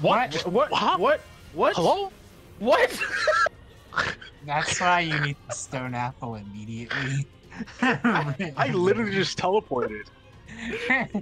What? What? Huh? What? What? Hello? What? That's why you need the stone apple immediately. I literally just teleported.